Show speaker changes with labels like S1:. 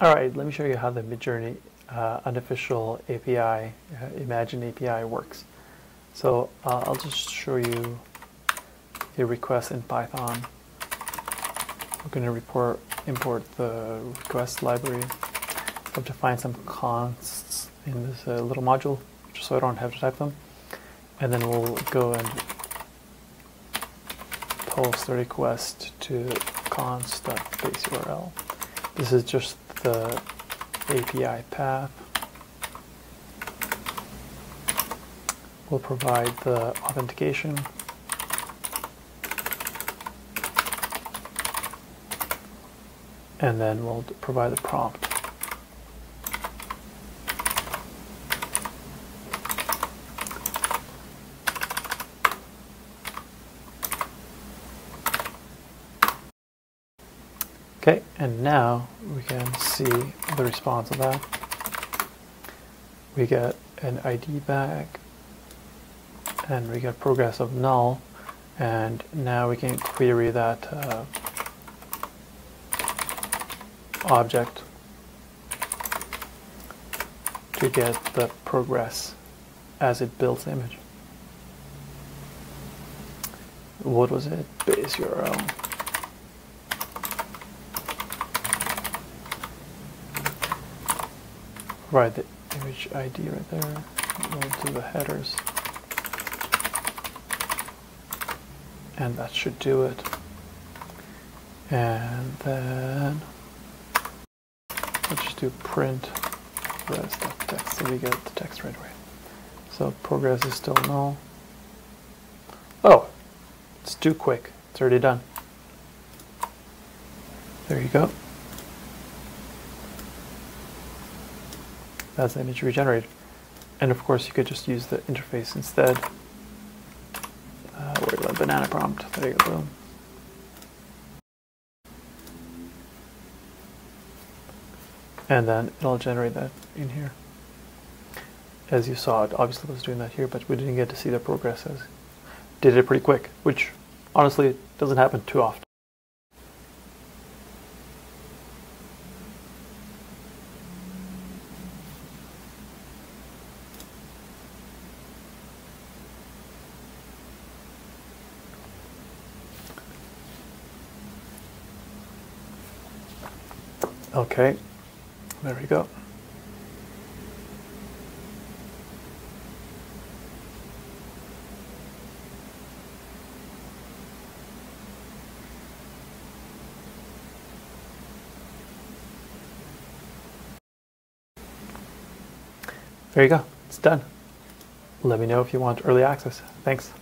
S1: All right, let me show you how the Midjourney uh, unofficial API, uh, Imagine API works. So uh, I'll just show you a request in Python. We're going to report, import the request library. I have to find some consts in this uh, little module, just so I don't have to type them. And then we'll go and post the request to const.base URL. This is just the API path. We'll provide the authentication. And then we'll provide the prompt. Okay, and now we can see the response of that. We get an ID back, and we get progress of null, and now we can query that uh, object to get the progress as it builds the image. What was it? Base URL. Right, the image ID right there. Go to the headers. And that should do it. And then let's just do print res.text so we get the text right away. So progress is still null. Oh, it's too quick. It's already done. There you go. That's the image regenerated. And of course, you could just use the interface instead. Uh, where the banana prompt? There you go. And then it'll generate that in here. As you saw, it obviously was doing that here, but we didn't get to see the progress as did it pretty quick, which honestly doesn't happen too often. Okay, there we go. There you go. It's done. Let me know if you want early access. Thanks.